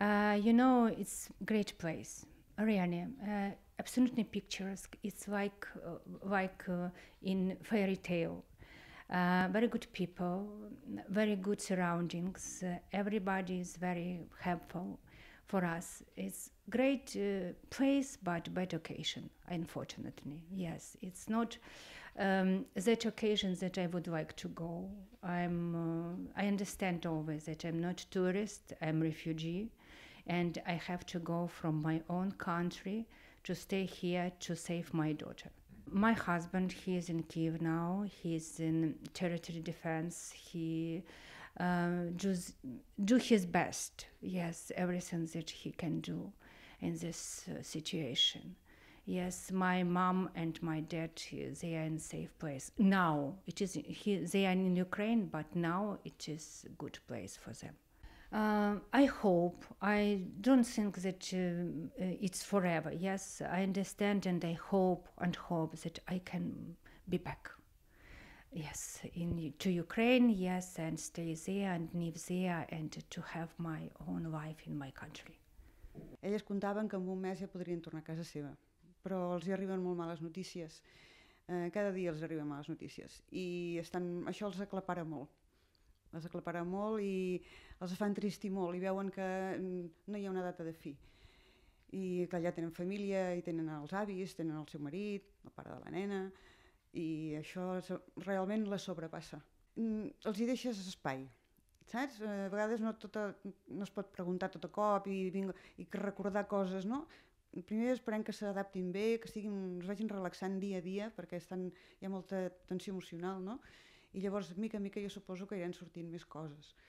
Uh, you know, it's great place, really. Uh, absolutely picturesque. It's like uh, like uh, in fairy tale. Uh, very good people, very good surroundings. Everybody is very helpful for us. It's great place, but bad occasion. Unfortunately, yes, it's not um, that occasion that I would like to go. I'm. Uh, I understand always that I'm not tourist. I'm refugee, and I have to go from my own country to stay here to save my daughter. My husband, he is in Kiev now. He's in territory defense. He uh, do his best. Yes, everything that he can do in this uh, situation. Yes, my mom and my dad, they are in safe place now. It is he, they are in Ukraine, but now it is a good place for them. Uh, I hope. I don't think that uh, it's forever. Yes, I understand, and I hope and hope that I can be back. Yes, in to Ukraine. Yes, and stay there and live there, and to have my own life in my country. Elles contaven que en un mes ja podrien tornar a casa seva, però els hi arriben molt males notícies. Eh, cada dia els arriben males notícies i estan, això els aclapara molt les aclapara molt i els fan tristir molt i veuen que no hi ha una data de fi i que allà tenen família i tenen els avis, tenen el seu marit, el pare de la nena i això realment la sobrepassa. Els hi deixes espai, saps? A vegades no, tota, no es pot preguntar tot a cop i, i recordar coses, no? Primer esperem que s'adaptin bé, que siguin, es vagin relaxant dia a dia, perquè estan, hi ha molta tensió emocional, no? i llavors, mica mica, jo suposo que iran sortint més coses.